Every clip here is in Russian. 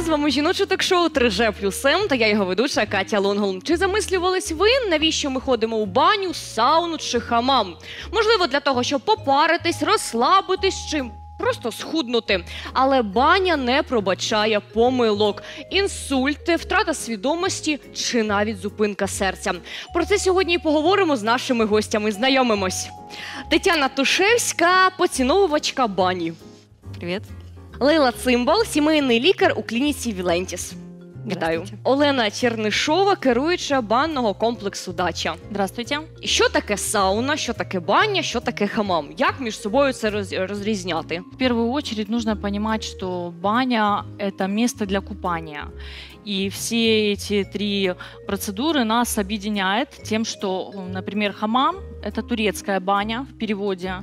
З вами жіноче ток-шоу 3G плюс М та я його ведуча Катя Лонгол. Чи замислювались ви, навіщо ми ходимо у баню, сауну чи хамам? Можливо, для того, щоб попаритись, розслабитись чи просто схуднути. Але баня не пробачає помилок, інсульти, втрата свідомості чи навіть зупинка серця. Про це сьогодні і поговоримо з нашими гостями. Знайомимось. Тетяна Тушевська, поціновувачка бані. Привет. Лейла Цимбал, сімейний лікар у клініці Вілентіс. Вітаю. Здравствуйте. Олена Чернишова, керуюча банного комплексу Дача. Здравствуйте. Що таке сауна, що таке баня, що таке хамам? Як між собою це роз- розрізняти? В первую очередь нужно понимать, что баня – это место для купания. И все эти три процедуры нас объединяет тем, что, например, хамам – это турецкая баня в переводе,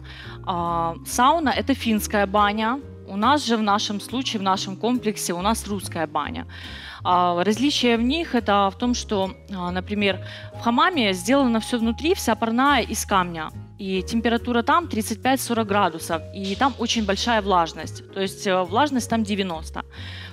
а сауна – это финская баня, у нас же в нашем случае, в нашем комплексе, у нас русская баня. А различие в них это в том, что, а, например, в хамаме сделано все внутри, вся парная из камня. И температура там 35-40 градусов, и там очень большая влажность, то есть э, влажность там 90.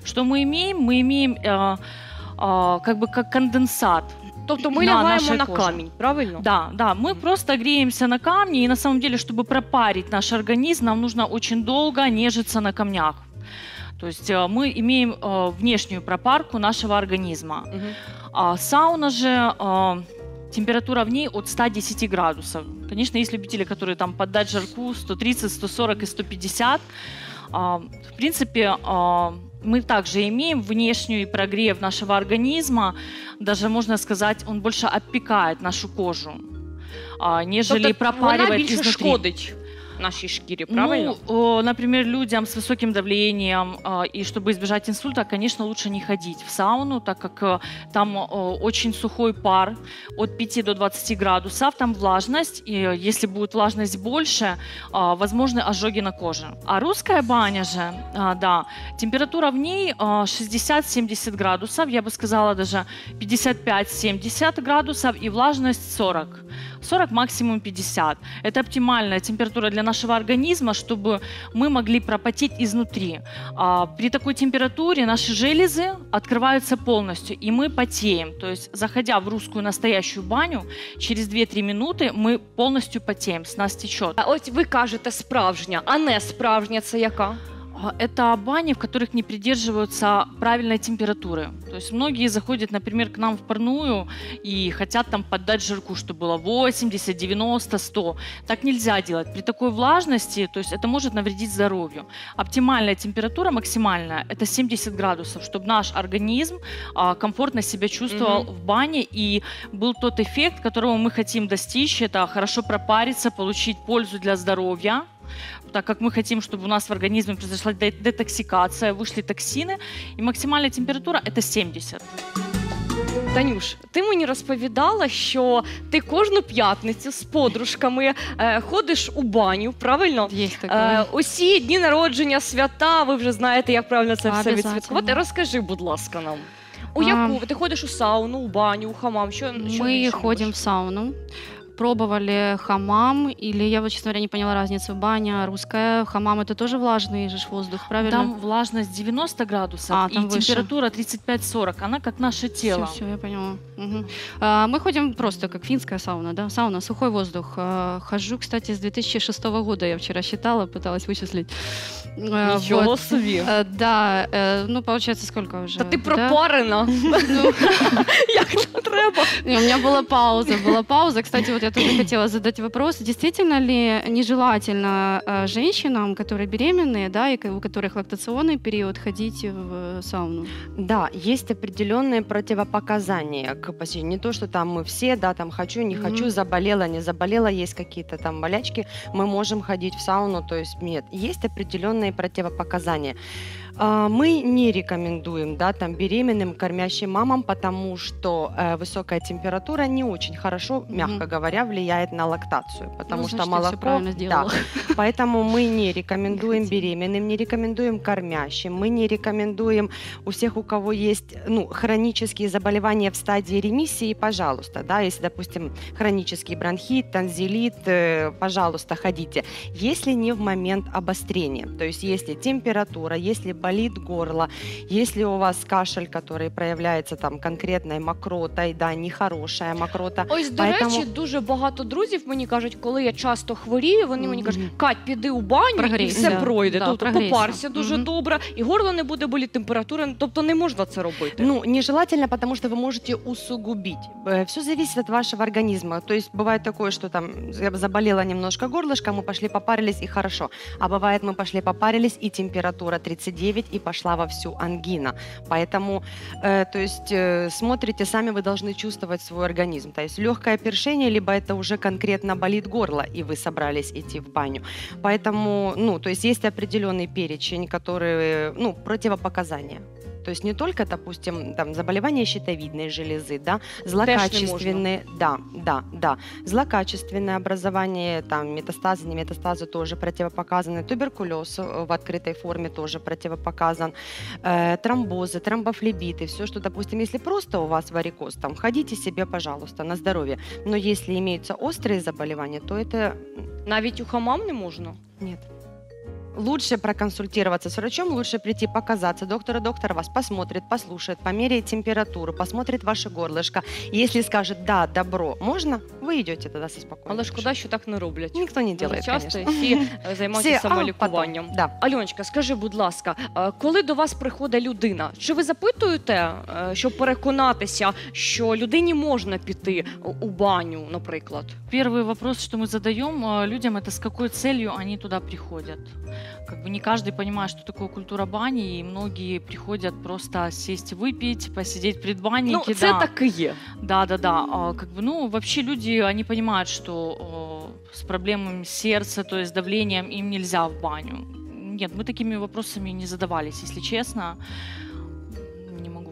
Что мы имеем? Мы имеем э, э, как бы как конденсат. Тобто ми На лягаємо нашій на кожі. камінь, правильно? Да, да, мы просто греемся на камне, и на самом деле, чтобы пропарить наш организм, нам нужно очень долго нежиться на камнях. То есть э, мы имеем э, внешнюю пропарку нашего организма. Мгм. А сауна же, э, температура в ней от 110 градусов. Конечно, есть любители, которые там поддать жарку 130, 140 и 150. А, в принципе, а, мы также имеем внешнюю прогрев нашего организма. Даже, можно сказать, он больше обпекает нашу кожу, а, нежели Тобто вона пропаривает більше изнутри. шкодить нашій шкірі, правильно? Ну, о, например, людям с высоким давлением, а, и чтобы избежать инсульта, конечно, лучше не ходить в сауну, так как э, там о, очень сухой пар от 5 до 20 градусов, там влажность, и э, если будет влажность больше, а, возможны ожоги на коже. А русская баня же, а, да, температура в ней а, 60-70 градусов, я бы сказала даже 55-70 градусов, и влажность 40. 40 максимум 50. Это оптимальная температура для нашего организма, чтобы мы могли пропотеть изнутри. А, при такой температуре наши железы открываются полностью, и мы потеем. То есть, заходя в русскую настоящую баню, через 2-3 минуты мы полностью потеем, с нас течет. А ось ви кажете справжня, а не справжня це яка? А, Это бани, в которых не придерживаются правильной температуры. То есть многие заходят, например, к нам в парную и хотят там поддать жирку, чтобы было 80, 90, 100. Так нельзя делать. При такой влажности, то есть это может навредить здоровью. Оптимальная температура, максимальная, это 70 градусов, чтобы наш организм а, комфортно себя чувствовал Мгм. в бане и был тот эффект, которого мы хотим достичь. Это хорошо пропариться, получить пользу для здоровья, так как мы хотим, чтобы у нас в организме произошла де- детоксикация, вышли токсины, и максимальная температура это 70. Танюш, ти мені розповідала, що ти кожну п'ятницю з подружками е, ходиш у баню, правильно? Есть такое. Е, усі дні народження, свята, ви вже знаєте, як правильно це все Обязательно. відсвяткувати. Розкажи, будь ласка, нам. У А. яку ти ходиш у сауну, у баню, у хамам? Що, що Мы більше ходим любиш? в сауну. Пробовали хамам, или я вот, честно говоря, не поняла разницу. Баня русская, хамам это тоже влажный же воздух, правильно? Там влажность 90 градусов А, и выше. температура 35-40. Она как наше тело. Все, я поняла. Мгм. А, мы ходим просто как финская сауна, да, сауна, сухой воздух. А, хожу, кстати, с 2006 года, я вчера считала, пыталась вычислить. А, Нічого вот. собі. А, да, э, ну, получается, сколько уже? Да? пропарена. Ну, Як треба? У меня была пауза, была пауза. Кстати, вот я тоже хотела задать вопрос. Действительно ли нежелательно э, женщинам, которые беременные, да, и у которых лактационный период, ходить в сауну? Да, есть определенные противопоказания к посещению. Не то, что там мы все, да, там хочу, не хочу, Мгм. заболела, не заболела, есть какие-то там болячки, мы можем ходить в сауну, то есть нет. Есть определенные противопоказания. А, Мы не рекомендуем, да, там беременным, кормящим мамам, потому что э, высокая температура не очень хорошо, Мгм. мягко говоря, влияет на лактацию, потому Ну, что значит, молоко... Да, поэтому мы не рекомендуем беременным, не рекомендуем кормящим, мы не рекомендуем у всех, у кого есть ну, хронические заболевания в стадии ремиссии, пожалуйста, да, если, допустим, хронический бронхит, танзелит, э, пожалуйста, ходите. Если не в момент обострения, то есть если температура, если болит горло, если у вас кашель, который проявляется там конкретной мокротой, да, нехорошая мокрота, Ось, до Поэтому- речі, дуже багато друзів мені кажуть, коли я часто хворію, вони мені кажуть, Мгм. Кать, піди у баню і Прогрійся. все пройде. Да, тобто прогрійся. попарся дуже Мгм. добре, і горло не буде боліти, температура, тобто не можна це робити. Ну, нежелательно, потому что вы можете усугубить. Все зависит от вашего организма. То есть бывает такое, что там я заболела немножко горлышко, мы пошли попарились и хорошо. А бывает мы пошли попарились и температура 39 и пошла вовсю ангина. Поэтому, э, то есть э, смотрите, сами вы должны чувствовать свой организм. То есть легкое першение, либо это уже конкретно болит горло и вы собрались идти в баню. Поэтому, ну, то есть есть определенный перечень, который, ну, противопоказания. То есть не только, допустим, там заболевания щитовидной железы, да, злокачественные, да, да, да, злокачественное образование, там метастазы, не метастазы тоже противопоказаны, туберкулез э, в открытой форме тоже противопоказан, э, тромбозы, тромбофлебиты, все, что, допустим, если просто у вас варикоз, там, ходите себе, пожалуйста, на здоровье, но если имеются острые заболевания, то это Навіть у хамам не можна. нет. Лучше проконсультироваться с врачом, лучше прийти показаться. Доктор и доктор вас посмотрит, послушает, померяет температуру, посмотрит ваше горлышко. Если скажет «да, добро, можно», вы идете тогда со спокойной Але шкода, що так не роблять. Никто не Дуже делает, часто конечно. всі е, займаються Всі, а, самолікуванням. потом, да. Альоночка, скажи, будь ласка, е, коли до вас приходить людина, чи ви запитуєте, е, щоб переконатися, що людині можна піти у баню, наприклад? Первый вопрос, что мы задаем э, людям, это с какой целью они туда приходят. Как бы не каждый понимает, что такое культура бани, и многие приходят просто сесть выпить, посидеть в предбаннике. Ну, це да. так і є. Да, да, да. А, Как бы, ну, вообще люди, они понимают, что э, с проблемами сердца, то есть давлением, им нельзя в баню. Нет, мы такими вопросами не задавались, если честно.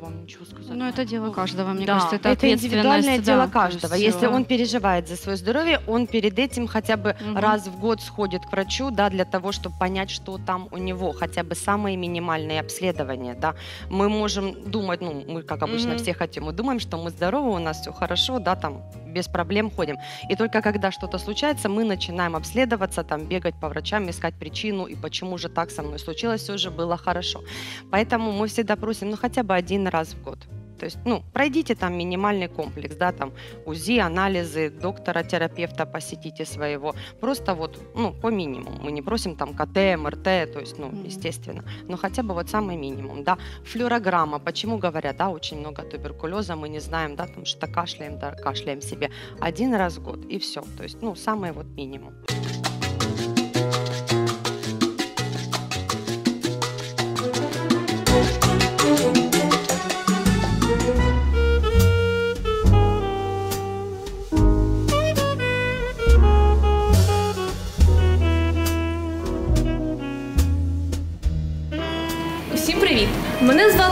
Вам ничего сказать. Ну, это дело каждого, мне Да. кажется, это, Это индивидуальное дело да, то каждого. есть, Если э, он переживает за свое здоровье, он перед этим хотя бы Мгм. раз в год сходит к врачу, да, для того, чтобы понять, что там у него, хотя бы самые минимальные обследования, да. Мы можем думать, ну, мы, как обычно, Мгм. все хотим, мы думаем, что мы здоровы, у нас все хорошо, да, там, без проблем ходим. И только когда что-то случается, мы начинаем обследоваться, там, бегать по врачам, искать причину, и почему же так со мной случилось, все же было хорошо. Поэтому мы всегда просим, ну, хотя бы один раз в год. То есть, ну, пройдите там минимальный комплекс, да, там УЗИ, анализы, доктора-терапевта посетите своего. Просто вот, ну, по минимуму. Мы не просим там КТ, МРТ, то есть, ну, естественно. Но хотя бы вот самый минимум, да. Флюорограмма, почему говорят, да, очень много туберкулеза, мы не знаем, да, там что кашляем, да, кашляем себе. Один раз в год, и все. То есть, ну, самый вот минимум.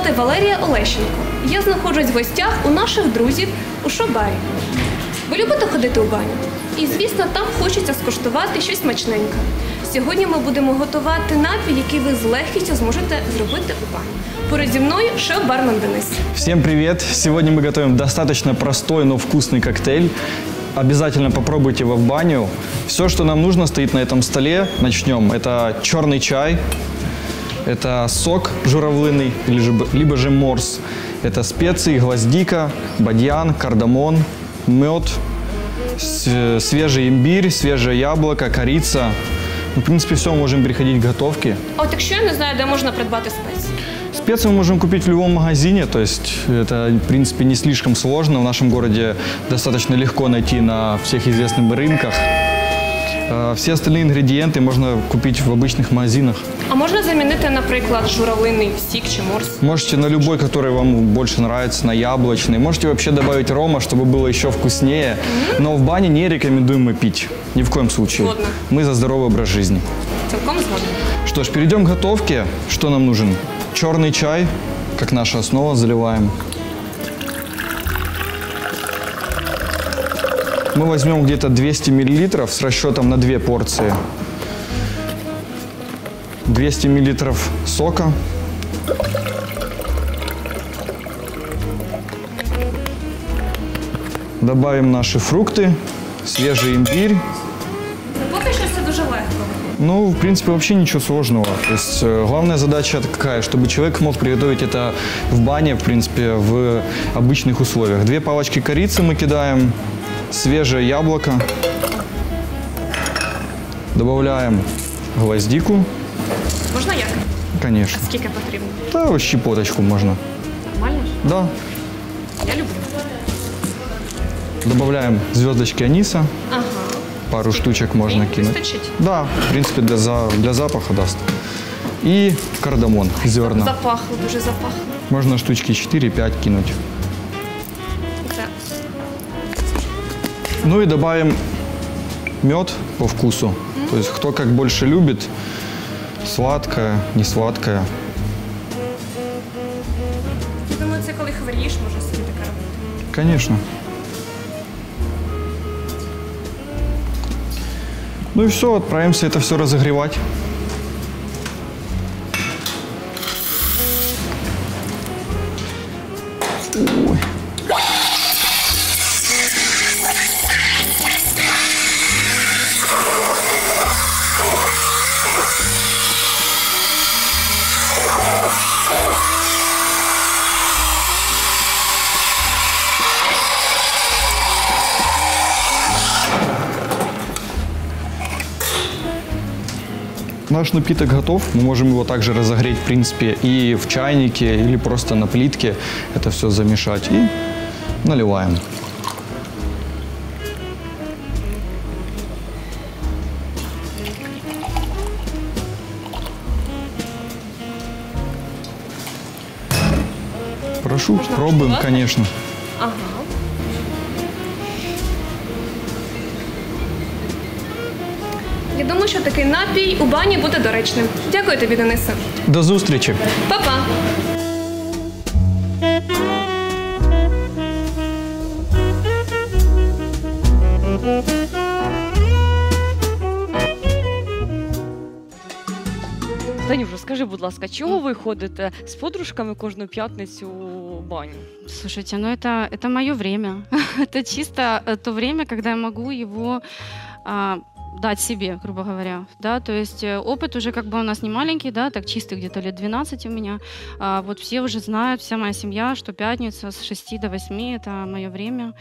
звати Валерія Олещенко. Я знаходжусь в гостях у наших друзів у Шобарі. Ви любите ходити у баню? І звісно, там хочеться скуштувати щось смачненьке. Сьогодні ми будемо готувати напій, який ви з легкістю зможете зробити у бані. Поряд зі мною шеф-бармен Денис. Всем привет! Сегодня мы готовим достаточно простой, но вкусный коктейль. Обязательно попробуйте его в баню. Все, что нам нужно, стоит на этом столе. Начнем. Это черный чай, это сок журавлиный, либо же морс. Это специи, гвоздика, бадьян, кардамон, мед, свежий имбирь, свежее яблоко, корица. Ну, В принципе, все, можем переходить к готовке. А от якщо я не знаю, де можна придбати спеції. Специи мы можем купить в любом магазине, то есть это, в принципе, не слишком сложно. В нашем городе достаточно легко найти на всех известных рынках. Э, Все остальные ингредиенты можно купить в обычных магазинах. А можна замінити, наприклад, журавлиний сік чи морс? Можете на любой, который вам больше нравится, на яблочный. Можете вообще добавить рома, чтобы было еще вкуснее. Но в бане не рекомендуем мы пить. Ни в коем случае. Згодна. Мы за здоровый образ жизни. Цілком згодом. Что ж, перейдем к готовке. Что нам нужен? Черный чай, как наша основа, заливаем. Мы возьмем где-то 200 миллилитров с расчетом на две порции. 200 миллилитров сока. Добавим наши фрукты, свежий имбирь. Поки що все дуже легко. Ну, в принципе, вообще ничего сложного. То есть э, главная задача какая? Чтобы человек мог приготовить это в бане, в принципе, в обычных условиях. Две палочки корицы мы кидаем, свежее яблоко. Добавляем гвоздику, Можна як? конечно. Скільки потрібно? Да, вот щепоточку можно. Нормально? Да. Я люблю. Добавляем звездочки аниса. Ага. Пару штучек можно Мені кинуть. вистачить. Да, в принципе, для, за, для запаха даст. И кардамон, зерна. Запахло, дуже запахло. Можно штучки 4-5 кинуть. Ну и добавим мед по вкусу. То есть кто как больше любит, сладкое, не сладкое. я думаю, це коли хворієш, може собі таке робити. Конечно. Ну и все, отправимся это все разогревать. Наш напиток готов. Мы можем его также разогреть, в принципе, и в чайнике, или просто на плитке. Это все замешать. И наливаем. Прошу, пробуем, конечно. Ага. думаю, що такий напій у бані буде доречним. Дякую тобі, Денисе. До зустрічі! Па-па! Танюша, скажи, будь ласка, чого ви ходите з подружками кожну п'ятницю у баню? Слушайте, ну это, это мое время. это чисто э, то время, когда я могу его а, дать себе, грубо говоря. Да? То есть э, опыт уже как бы у нас не маленький, да, так чистый где-то лет 12 у меня. А, вот все уже знают, вся моя семья, что пятница с 6 до 8 это мое время.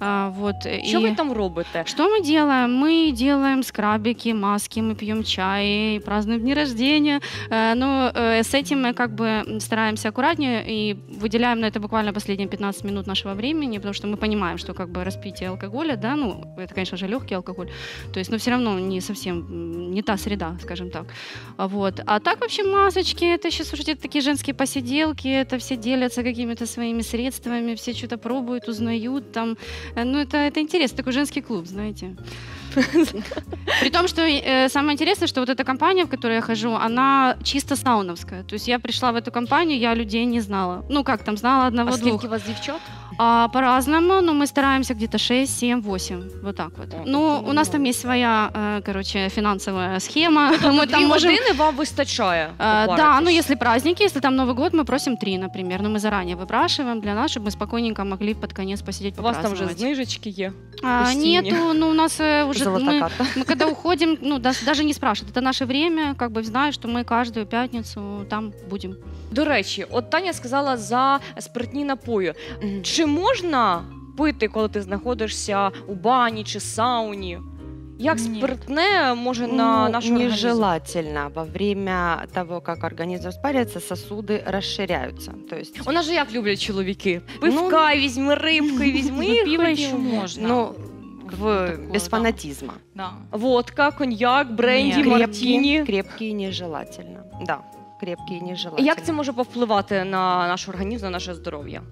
А, вот, Що и- ви там робите? Что мы делаем? Мы делаем скрабики, маски, мы пьем чай, празднуем дни рождения. Э, Но э, с этим мы как бы стараемся аккуратнее и выделяем на это буквально последние 15 минут нашего времени, потому что мы понимаем, что как бы распитие алкоголя, да, ну, это, конечно же, легкий алкоголь, то есть, но все равно не совсем, не та среда, скажем так. Вот. А так вообще масочки, это сейчас, это такие женские посиделки, это все делятся какими-то своими средствами, все что-то пробуют, узнают там, Э, Ну, это, это интересно, такой женский клуб, знаете. При том, что э, самое интересное, что вот эта компания, в которой я хожу, она чисто сауновская. То есть я пришла в эту компанию, я людей не знала. Ну, как там, знала А одного-двух. скільки у вас дівчат? А, по-разному, но мы стараемся где-то 6, 7, 8, вот так вот. О, Ну, это у нас там много. есть своя, э, короче, финансовая схема. Мы Дві там можем... години вам вистачає. А, да, попаритись? ну если праздники, если там Новый год, мы просим три, например. Но мы заранее выпрашиваем для нас, чтобы мы спокойненько могли под конец посидеть У вас там вже попраздновать. знижечки є. А, постельные. нету, ну у нас э, уже Золотая мы, карта. мы когда уходим, ну дас- даже не спрашивают, это наше время, как бы знают, что мы каждую пятницу там будем. До речі, от Таня сказала за спиртні напої. Мгм. Чи можна пити, коли ти знаходишся у бані чи сауні? Як Ні. спиртне може на Ну, наш організм? нежелательно. Во время того, как организм спарится, сосуды расширяются. То есть, У нас же як люблять чоловіки. Ну, Пивка, візьми рибки, візьми Ну, пиво ходімо. еще можно. ну, Как в, такого, без да. фанатизма. Да. Водка, коньяк, бренді, Ні. мартіні. Крепкие, нежелательно. Да, крепкие нежелательно. Як це може повпливати на наш організм, на наше здоров'я?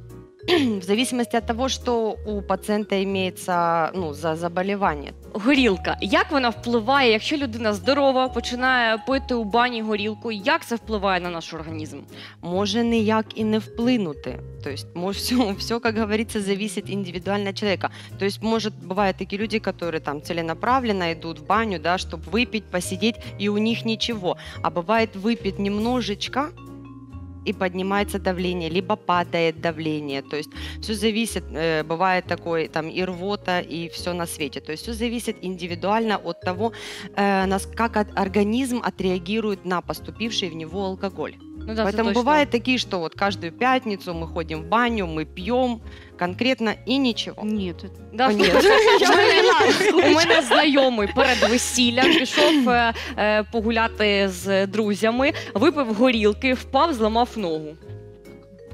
В зависимости от того, что у пациента имеется ну, за заболевание. Горілка. Як вона впливає, якщо людина здорова, починає пити у бані горілку? Як це впливає на наш організм? Може ніяк і не вплинути. Тобто, може, все, все, как говорится, зависит индивидуально от человека. То есть, может, бывают такие люди, которые там целенаправленно идут в баню, да, чтобы выпить, посидеть, и у них ничего. А бывает, выпить немножечко, и поднимается давление, либо падает давление. То есть все зависит, э, бывает такой там и рвота, и все на свете. То есть все зависит индивидуально от того, э, как организм отреагирует на поступивший в него алкоголь. Ну, да, Поэтому бывает такие, что вот каждую пятницу мы ходим в баню, мы пьем конкретно и ничего. Нет, это- Да, О, ні. у, мене, у мене знайомий перед весіллям пішов е, е, погуляти з друзями, випив горілки, впав, зламав ногу.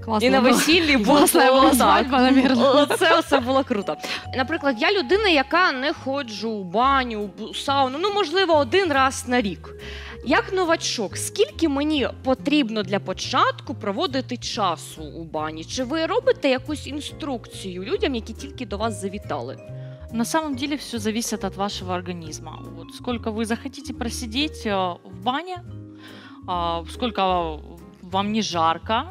классно. І на было. весіллі було Классная была так. свадьба, наверное. Це все було круто. Наприклад, я людина, яка не ходжу у баню, у сауну, ну можливо, один раз на рік. Як новачок, скільки мені потрібно для початку проводити часу у бані? Чи ви робите якусь інструкцію людям, які тільки до вас завітали? На самом деле все зависит от вашего организма. Вот сколько вы захотите просидеть э, в бане, а, сколько вам не жарко,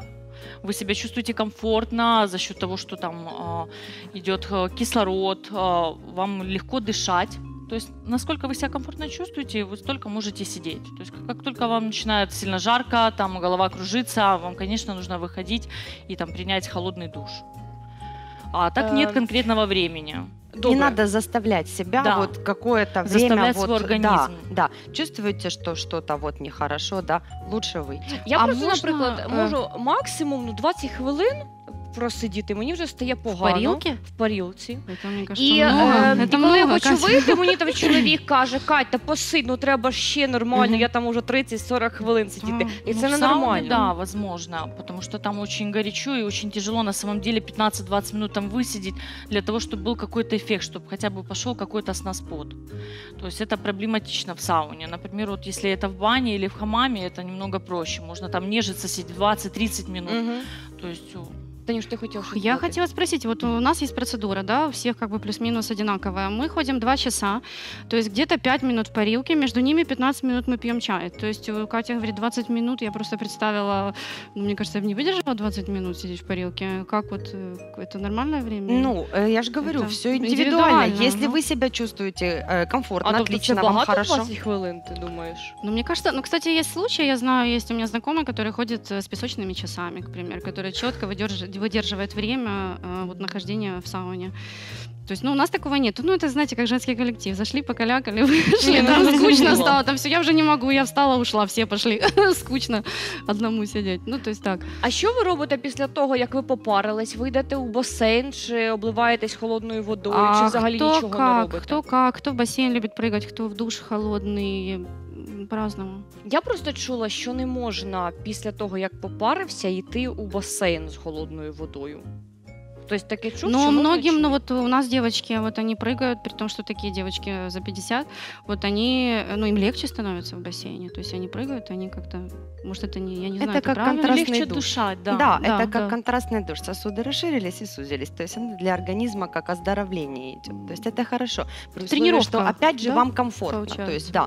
вы себя чувствуете комфортно за счет того, что там а, идет э, кислород, а, вам легко дышать. То есть насколько вы себя комфортно чувствуете, вы столько можете сидеть. То есть как, как только вам начинает сильно жарко, там голова кружится, вам, конечно, нужно выходить и там принять холодный душ. А так нет Э, конкретного времени. Добре. Не надо заставлять себя Да. вот какое-то время. Заставлять вот, свой Да, организм. да. Чувствуете, что что-то вот нехорошо, да, лучше выйти. Я А просто, можна, наприклад, е, можу максимум ну, 20 хвилин просидіти, мені вже стає В погано. парилке? В парілці. Это, мне кажется, І, много. е, это і коли я много, хочу Катя. вийти, мені там чоловік каже, Кать, та посидь, ну треба ще нормально, Мгм. я там уже 30-40 хвилин сидіти. І Ну, це в сауне, ненормально. Да, возможно, потому что там очень горячо и очень тяжело на самом деле 15-20 минут там высидеть для того, чтобы был какой-то эффект, чтобы хотя бы пошел какой-то сноспот. То есть это проблематично в сауне. Например, вот если это в бане или в хамаме, это немного проще. Можно там нежиться сидеть 20-30 минут. Мгм. То есть э, Танюш, ти хотів щось Я хотела спросить, вот у нас есть процедура, да, у всех как бы плюс-минус одинаковая. Мы ходим 2 часа, то есть где-то 5 минут в парилке, между ними 15 минут мы пьем чай. То есть э, Катя говорит 20 минут, я просто представила, ну, мне кажется, я бы не выдержала 20 минут сидеть в парилке. Как вот, э, это нормальное время? Ну, э, я же говорю, Это все индивидуально, индивидуально. Если ну. вы себя чувствуете комфортно, А отлично, вам хорошо. 20 хвилин, ти думаєш? Ну, мне кажется, ну, кстати, есть случаи, я знаю, есть у меня знакомый, который ходит с песочными часами, к примеру, который четко выдерживает, выдерживает время э, вот, нахождения в сауне. То есть, ну, у нас такого нет. Ну, это, знаете, как женский коллектив. Зашли, покалякали, вышли, Не, ну, там это скучно здорово. стало, там все, я уже не могу, я встала, ушла, все пошли. Скучно одному сидеть. Ну, то есть так. А що ви робите після того, як ви попарились? Ви йдете у басейн, чи обливаєтесь холодною водою, чи А взагалі кто нічого не как, робите? кто как, кто в бассейн любит прыгать, кто в душ холодный, м, по-разному. Я просто чула, що не можна після того, як попарився, йти у басейн з холодною водою. Хтось таке чув? Ну, чи можна, многим, ну вот у нас девочки, вот они прыгают, при том, что такие девочки за 50, вот они, ну, им легче становится в бассейне, то есть они прыгают, они как-то, может, это не, я не Это знаю, это как правильно? контрастный легче душ. душать, Да, да. да, это как да. контрастный душ. Сосуды расширились и сузились. То есть оно для организма как оздоровление идет. То есть это хорошо. При условии, Тренировка, что опять же да, вам комфортно. То получается? есть да.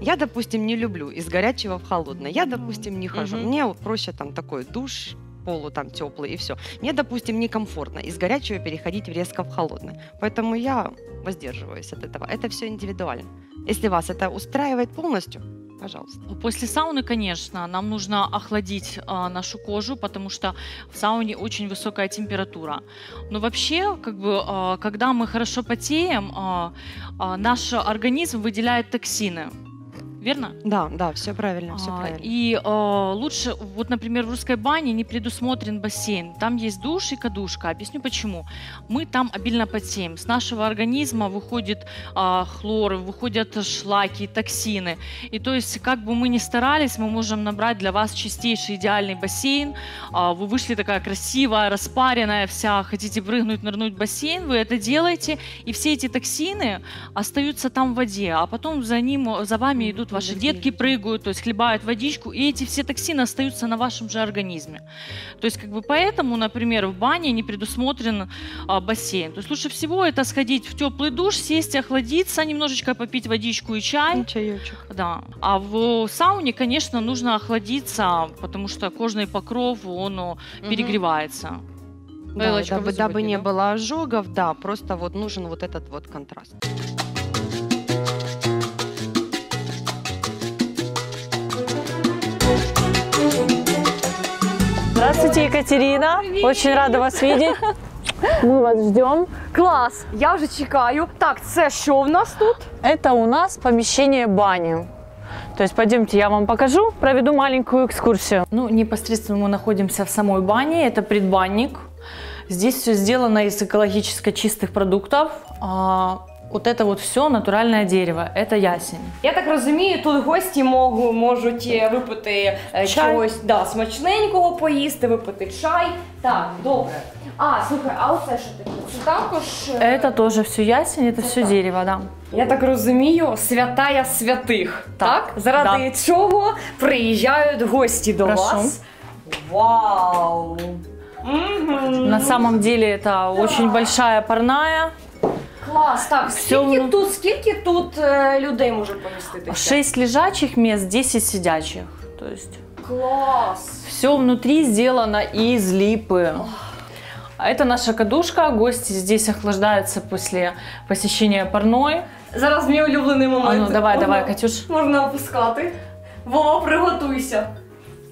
Я, допустим, не люблю из горячего в холодное. Я, допустим, не хожу. Мгм. Мне проще там такой душ полу там теплый и все. Мне, допустим, некомфортно из горячего переходить в резко в холодное. Поэтому я воздерживаюсь от этого. Это все индивидуально. Если вас это устраивает полностью, пожалуйста. После сауны, конечно, нам нужно охладить а, нашу кожу, потому что в сауне очень высокая температура. Но вообще, как бы, а, когда мы хорошо потеем, а, а, наш организм выделяет токсины. Верно? Да, да, все правильно, все А, правильно. И а, лучше, вот, например, в русской бане не предусмотрен бассейн. Там есть душ и кадушка. Объясню почему. Мы там обильно потеем. С нашего организма выходит а, хлор, выходят шлаки, токсины. И то есть, как бы мы ни старались, мы можем набрать для вас чистейший идеальный бассейн. А, вы вышли такая красивая, распаренная вся, хотите прыгнуть, нырнуть в бассейн, вы это делаете, и все эти токсины остаются там в воде, а потом за ним, за вами идут вот ваши детки прыгают, то есть хлебают водичку, и эти все токсины остаются на вашем же организме. То есть как бы поэтому, например, в бане не предусмотрен а, бассейн. То есть лучше всего это сходить в теплый душ, сесть, охладиться, немножечко попить водичку и чай. Чаечек. Да. А в сауне, конечно, нужно охладиться, потому что кожный покров, он ну, перегревается. Да, Элочка, дабы, дабы не да? было ожогов, да, просто вот нужен вот этот вот контраст. Здравствуйте, Екатерина. Очень рада вас видеть. Мы вас ждем. Клас! Я вже чекаю. Так, це що в нас тут? Это у нас помещение бани. То есть пойдемте, я вам покажу, проведу маленькую экскурсию. Ну, непосредственно мы находимся в самой бане, это предбанник. Здесь все сделано из экологически чистых продуктов. А, вот это вот все натуральное дерево, это ясень. Я так розумію, тут гості можу, можуть е, випити е, Чай. чогось да, смачненького поїсти, випити чай. Так, добре. А, слухай, а оце що таке? Це також. е, Это тоже все ясень, это все дерево, да. Я так розумію, святая святих. Так? Так, Заради чого приїжджають гості до Прошу. вас. Вау! Мгм. На самом деле это очень большая парная. Клас, так, Всьо скільки воно- тут, скільки тут е, людей може поміститися? 6 лежачих мест, 10 сидячих. То есть Клас! Все внутри сделано из липы. А это наша кадушка. Гости здесь охлаждаются после посещения парной. Зараз мій улюблений момент. А ну давай, Можна- давай, Катюш. Можна опускати. Вова, приготуйся.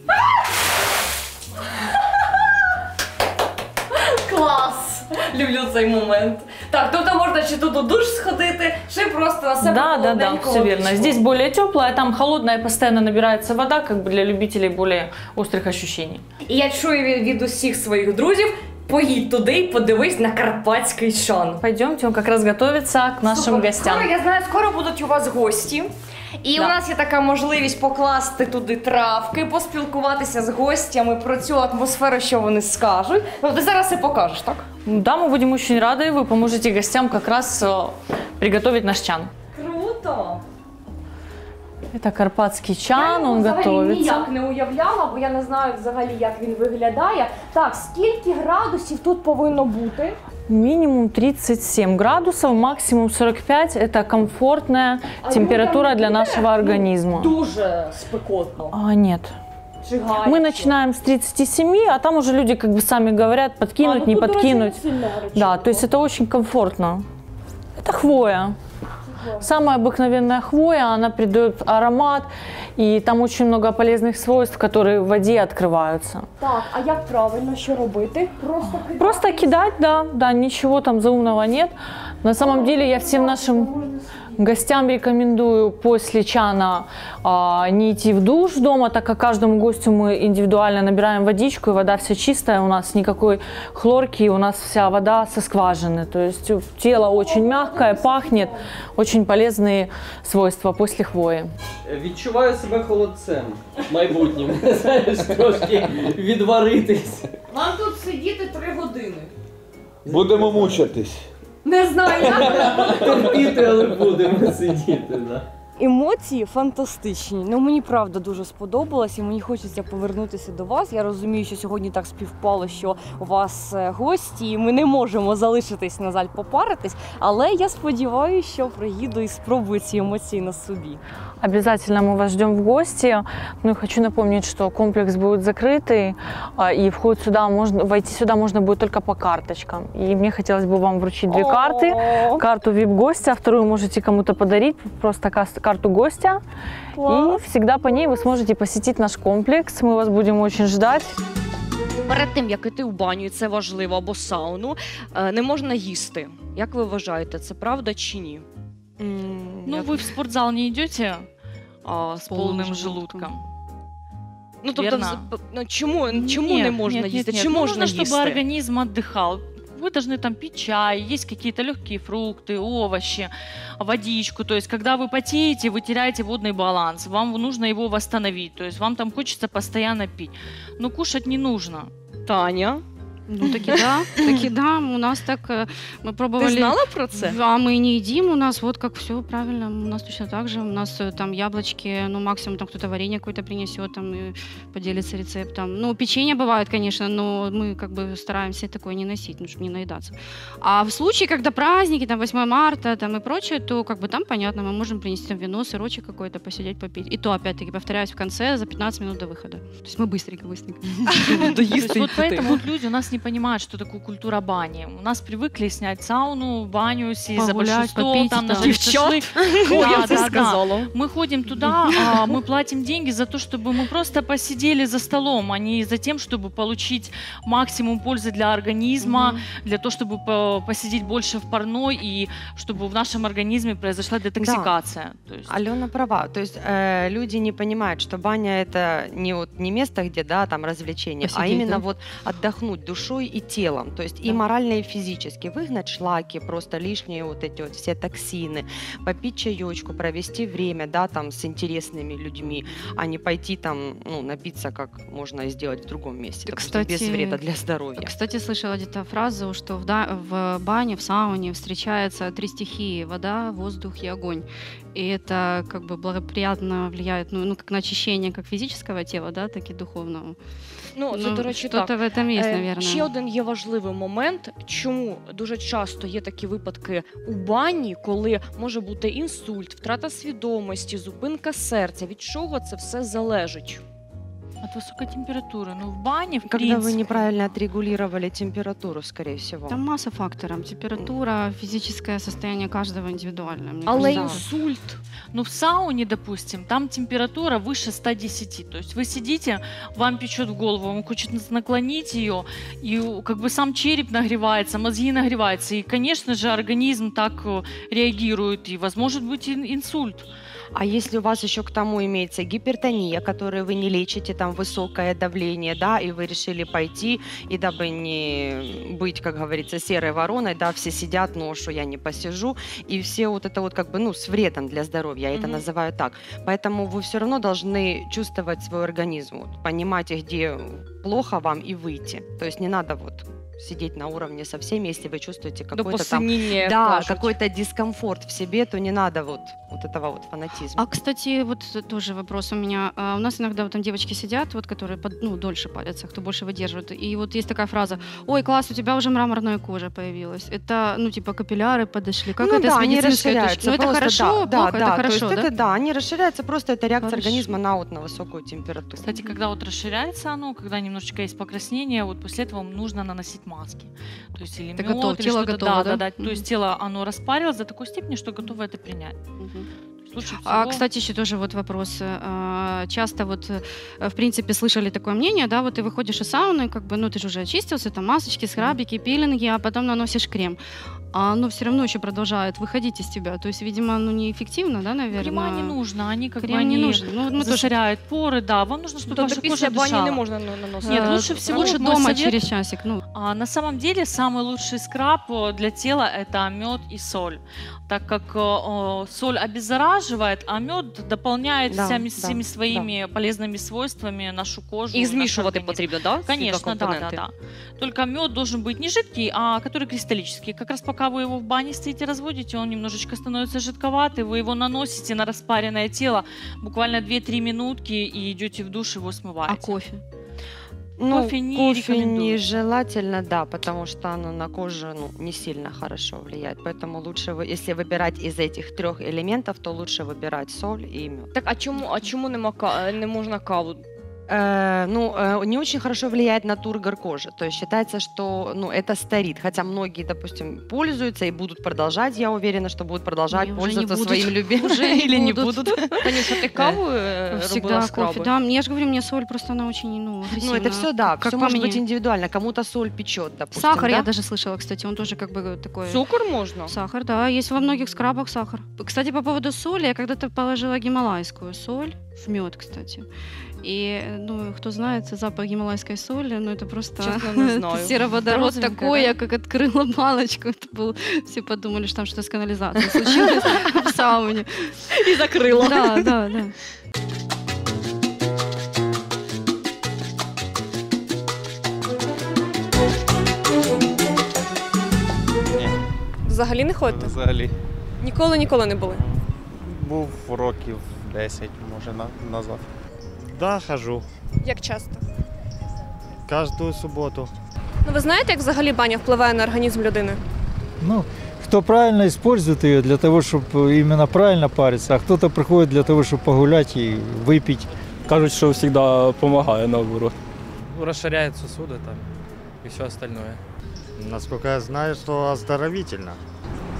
Клас! Люблю цей момент. Так, тобто можна чи тут у душ сходити, чи просто на себе Да, да, да, все верно. Здесь более теплая, там холодная, постоянно набирается вода, как бы для любителей более острых ощущений. І я чую від, від усіх своїх друзів, поїдь туди і подивись на карпатський шан. Пойдемте, он как раз готовится к нашим Супер. гостям. Скоро, я знаю, скоро будуть у вас гості. І Да. у нас є така можливість покласти туди травки, поспілкуватися з гостями про цю атмосферу, що вони скажуть. Ну, ти зараз це покажеш, так? Да, мы будем очень рады, вы поможете гостям как раз э, приготовить наш чан. Круто! Это карпатский чан, я його он взагалі готовится. ніяк не уявляла, бо я не знаю взагалі, як він виглядає. Так, скільки градусів тут повинно бути? Минимум 37 градусов, максимум 45. Это комфортная температура для нашего организма. Дуже спекотно. А, нет. Чи гаряче? Мы начинаем с 37, а там уже люди как бы сами говорят, подкинуть, А, ну не тут, до речі, подкинуть. не сильно гаряче Да, було. то есть это очень комфортно. Это хвоя. Самая обыкновенная хвоя, она придает аромат, и там очень много полезных свойств, которые в воде открываются. Так, а як правильно що робити? Просто кидати? Просто кидать, да, да, ничего там заумного нет. На самом деле я всем нашим гостям рекомендую после чана а, не идти в душ дома, так как каждому гостю мы индивидуально набираем водичку, и вода вся чистая, у нас никакой хлорки, у нас вся вода со скважины. То есть э, тело очень мягкое, пахнет, очень полезные свойства после хвои. Відчуваю себе холодцем майбутнім. Знаєш, трошки відваритись. Вам тут сидіти три години. Будемо мучитись. Не знаю, як. Терпіти, але будемо сидіти. Да. Емоції фантастичні. Ну мені правда дуже сподобалось, і мені хочеться повернутися до вас. Я розумію, що сьогодні так співпало, що у вас е, гості, і ми не можемо залишитись на жаль попаритись. Але я сподіваюся, що приїду і спробую ці емоції на собі. Обязательно мы вас ждем в гости. Ну и хочу напомнить, что комплекс будет закрытый, а, и вход сюда можно, войти сюда можно будет только по карточкам. И мне хотелось бы вам вручить две карты. О, Карту VIP-гостя, вторую можете кому-то подарить, просто кас- карту гостя. И всегда по ней вы сможете посетить наш комплекс. Мы вас будем очень ждать. Перед тим як іти в баню, і це важливо, або сауну, е, не можна їсти. Як ви вважаєте, це правда чи ні? М, Ну, я- вы в спортзал не идете а, с полным полным желудком. желудком. Ну тобто, Вірно. вз- ну, чому, чому Нет, не можна нет, їсти? нет, Чи нет. Ну, можна нужно, їсти? чтобы организм отдыхал. Вы должны там пить чай, есть какие-то легкие фрукты, овощи, водичку. То есть, когда вы потеете, вы теряете водный баланс. Вам нужно его восстановить. То есть, вам там хочется постоянно пить. Но кушать не нужно. Таня, ну, таки да, таки да. У нас так, э, мы пробовали... Ти знала про це? А мы не едим, у нас вот как все правильно, у нас точно так же, у нас э, там яблочки, ну максимум там кто-то варенье какое-то принесет, там и поделится рецептом. Ну печенье бывает, конечно, но мы как бы стараемся такое не носить, ну чтобы не наедаться. А в случае, когда праздники, там 8 марта, там и прочее, то как бы там понятно, мы можем принести там вино, сырочек какой-то, посидеть, попить. И то опять-таки повторяюсь в конце за 15 минут до выхода. То есть мы быстренько, быстренько. То есть вот поэтому люди у нас не понимают, что такое культура бани. У нас привыкли снять сауну, баню, сесть за большой стол, попить, там да. шашлык. Ой, Да, да, да. сказала. Мы ходим туда, а, мы платим деньги за то, чтобы мы просто посидели за столом, а не за тем, чтобы получить максимум пользы для организма, для того, чтобы по- посидеть больше в парной и чтобы в нашем организме произошла детоксикация. То есть- Алена права. То есть э, люди не понимают, что баня это не вот не место, где да там развлечения, а именно да? вот отдохнуть душой и телом. То есть и Да. морально, и физически выгнать шлаки, просто лишние вот эти вот все токсины, попить чаечку, провести время, да, там с интересными людьми, а не пойти там ну напиться, как можно и сделать в другом месте, Так, допустим, без кстати, вреда для здоровья. Кстати, слышала где-то фразу, что в, да- в бане, в сауне встречаются три стихии – вода, воздух и огонь. И это как бы благоприятно влияет, ну, ну как на очищение как физического тела, да, так и духовного. Ну, це, Ну, до речі, что-то так. в этом есть, Е, наверное. Ще один є важливий момент, чому дуже часто є такі випадки у бані, коли може бути інсульт, втрата свідомості, зупинка серця. Від чого це все залежить? От высокой температуры. Ну, в бане, в Когда вы принципе, неправильно отрегулировали температуру, скорее всего. Там масса факторов. Температура, физическое состояние каждого индивидуально. мне Але кажется. інсульт. Ну, в сауне, допустим, там температура выше 110. То есть вы сидите, вам печет в голову, вам хочется наклонить ее, и как бы сам череп нагревается, мозги нагреваются. И, конечно же, организм так э, реагирует, и возможен быть ин- инсульт. А если у вас еще к тому имеется гипертония, которую вы не лечите, там высокое давление, да, и вы решили пойти, и дабы не быть, как говорится, серой вороной, да, все сидят, ну, что я не посижу, и все вот это вот как бы, ну, с вредом для здоровья, я это Мгм. называю так. Поэтому вы все равно должны чувствовать свой организм, вот, понимать, где плохо вам и выйти. То есть не надо вот сидеть на уровне со всеми, если вы чувствуете До какой-то там да, какой-то дискомфорт в себе, то не надо вот, вот этого вот фанатизма. А, кстати, вот тоже вопрос у меня. А, У нас иногда вот там девочки сидят, вот, которые под- ну, дольше парятся, кто больше выдерживает. И вот есть такая фраза, ой, класс, у тебя уже мраморная кожа появилась. Это, ну, типа, капилляры подошли. Как ну это да, они расширяются. Ну, это хорошо, да, плохо, да, это да, хорошо, то есть да? это, да, они расширяются, просто это реакция Хорошо. организма на вот на высокую температуру. Кстати, когда вот расширяется оно, когда немножечко есть покраснение, вот после этого нужно наносить маски. То есть или Это мед, готово, или тело готово, да, да? да, да. То есть тело, оно распарилось до такой степени, что готово это принять. Есть лучше А, всего- кстати, еще тоже вот вопрос. А, Часто вот, э, в принципе, слышали такое мнение, да, вот ты выходишь из сауны, как бы, ну, ты же уже очистился, там масочки, скрабики, пилинги, а потом наносишь крем. А оно все равно еще продолжает выходить из тебя. То есть, видимо, ну, неэффективно, да, наверное? Крема не нужно, они как бы Крем они не нужен. Ну, мы тоже засоряют поры, да. Вам нужно, чтобы ваша кожа дышала. не можна на- наносити. Нет, Э, лучше всего лучше мой дома совет- через часик. Ну, А на самом деле самый лучший скраб э, для тела это мед и соль, так как э, соль обеззараживает, а мед дополняет Да, всеми, да, всеми своими полезными свойствами нашу кожу. І наш змішувати организм. потрібно, да? ці два Конечно, да, да, компоненти? да. Только мед должен быть не жидкий, а который кристаллический. Как раз пока вы его в бане стоите, разводите, он немножечко становится жидковатый, вы его наносите на распаренное тело буквально 2-3 минутки и идете в душ, его смываете. а кофе? Ну, кофе не кофе нежелательно, да, потому что оно на кожу ну, не сильно хорошо влияет. Поэтому лучше, если выбирать из этих трех элементов, то лучше выбирать соль и мед. Так, а чому, а чому нема ка- не можна каву? Э, ну, э, не очень хорошо влияет на тургор кожи. То есть считается, что ну, это старит. Хотя многие, допустим, пользуются и будут продолжать. Я уверена, что будут продолжать уже пользоваться своим любимым. Или не будут. будут. Танюша, ти каву Всегда кофе. Да, я же говорю, мне соль просто она очень, ну, Ну, это все, да, Как все может быть индивидуально. Кому-то соль печет, допустим. Сахар я даже слышала, кстати, он тоже как бы такой... Цукор можна? Сахар, да, есть во многих скрабах сахар. Кстати, по поводу соли, я когда-то положила гималайскую соль в мед, кстати. И, ну, кто знает, запах гималайской соли, ну, это просто сероводород такой, я как открыла баночку. Это был... Все подумали, что там что-то с канализацией случилось в сауне. И закрыла. Да, да, да. Взагалі не ходите? Взагалі. Ніколи ніколи не були. Був років 10, може, назад. Да, хожу. Як часто? Каждую субботу. Ну ви знаєте, як взагалі баня впливає на організм людини? Ну, кто правильно использует ее для того, чтобы именно правильно париться, а кто-то приходит для того, чтобы погулять и выпить. Кажуть, що завжди допомагає наоборот. Расширяет сосуды там и все остальное. Насколько я знаю, что оздоровительно.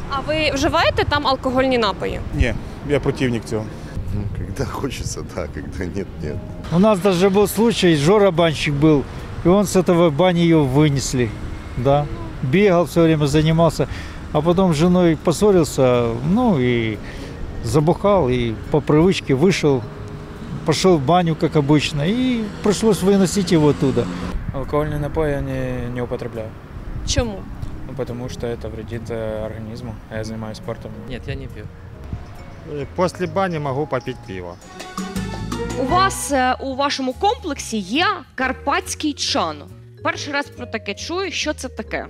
А ви вживаєте там алкогольні напої? Не, я противник цього. Ну, когда хочется, да, когда нет, нет. У нас даже был случай, Жора банщик был, и он с этого бани ее вынесли, да. Бегал все время, занимался, а потом с женой поссорился, ну и забухал, и по привычке вышел, пошел в баню, как обычно, и пришлось выносить его оттуда. Алкогольные напои я не, не употребляю. Чому? Ну, потому что это вредит организму. А я занимаюсь спортом. Нет, я не пью. После бани могу попить пиво. У вас у вашому комплексі є карпатський чан. Перший раз про таке чую. Що це таке?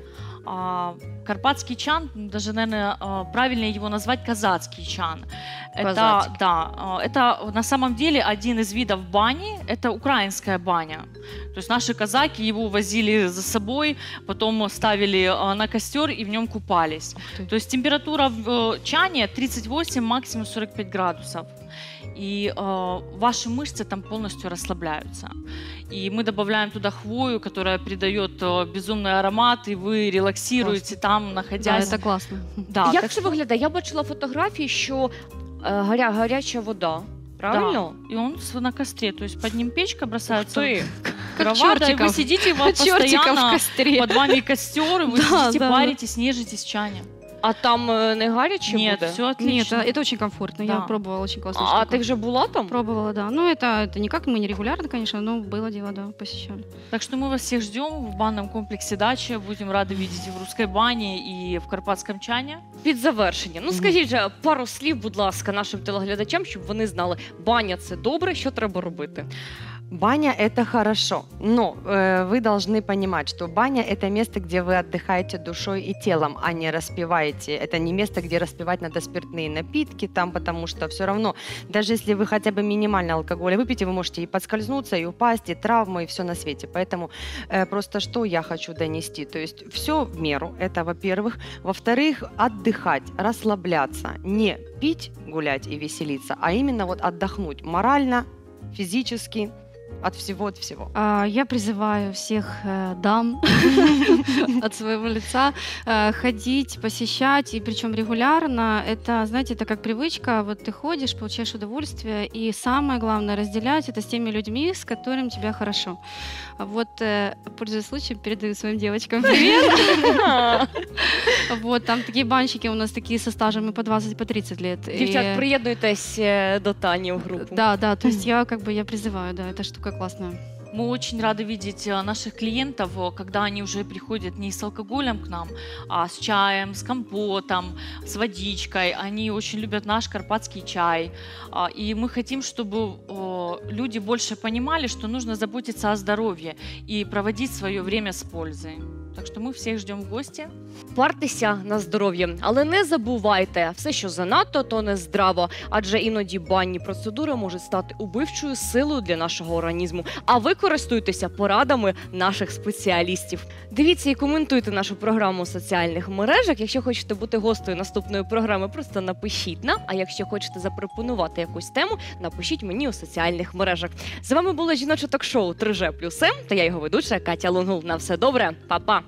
А, Карпатский чан, даже, наверное, а, правильнее его назвать казацкий чан. Это, да, а, это на самом деле один из видов бани, это украинская баня. То есть наши казаки его возили за собой, потом ставили на костер и в нем купались. То есть температура в э, чане 38, максимум 45 градусов И э, ваши мышцы там полностью расслабляются. И мы добавляем туда хвою, которая придает э, безумный аромат, и вы релаксируете там, находясь. Да, это классно. Да, Як так це виглядає? Я бачила фотографії, що е, гаря, гаряча вода. Правильно? Да. И он с- на костре, то есть под ним печка бросается. ты. Дрова, Как да, и вы чертиков. сидите, и вы Как чертиков в постоянно костре. под вами костер, и вы Да, сидите, да, да. паритесь, нежитесь в чане. А там е, не гаряче Нет, буде? все Нет, отлично. это, это очень комфортно. Я Да. пробовала, очень классно. А ти вже була там? Пробовала, да. Ну, это, это никак, мы не регулярно, конечно, но было дело, да, посещали. Так что мы вас всех ждем в банном комплексе дача. Будем рады видеть и в русской бане, и в карпатском чане. Під завершення. Ну скажіть же пару слів, будь ласка, нашим телеглядачам, щоб вони знали, баня це добре, що треба робити. Баня – это хорошо, но э, вы должны понимать, что баня – это место, где вы отдыхаете душой и телом, а не распиваете. Это не место, где распивать надо спиртные напитки, там, потому что все равно, даже если вы хотя бы минимально алкоголя выпьете, вы можете и подскользнуться, и упасть, и травмы, и все на свете. Поэтому э, просто что я хочу донести? То есть все в меру, это во-первых. Во-вторых, отдыхать, расслабляться, не пить, гулять и веселиться, а именно вот отдохнуть морально, физически, от всего, от всего. А, Я призываю всех э, дам от своего лица э, ходить, посещать, и причем регулярно. Это, знаете, это как привычка. Вот ты ходишь, получаешь удовольствие, и самое главное разделять это с теми людьми, с которыми тебе хорошо. А Вот, э, пользуясь случаем, передаю своим девочкам привет. Вот, там такие банщики у нас такие со стажем и по 20, по 30 лет. Дівчат, И- приєднуйтесь е, до Тані в групу. Да, да, то есть я как бы я призываю, да, эта штука классная. Мы очень рады видеть э, наших клиентов, э, когда они уже приходят не с алкоголем к нам, а с чаем, с компотом, с водичкой. Они очень любят наш карпатский чай. А, И мы хотим, чтобы э, люди больше понимали, что нужно заботиться о здоровье и проводить свое время с пользой. Так что мы всех ждем в гости. Партеся на здоров'я, але не забувайте, все, що занадто, то не здраво, адже іноді банні процедури можуть стати убивчою силою для нашого організму. А ви користуйтеся порадами наших спеціалістів. Дивіться і коментуйте нашу програму у соціальних мережах. Якщо хочете бути гостею наступної програми, просто напишіть нам. А якщо хочете запропонувати якусь тему, напишіть мені у соціальних мережах. З вами було жіноче ток-шоу 3G плюс М та я його ведуча Катя Лунгул. На все добре, па-па!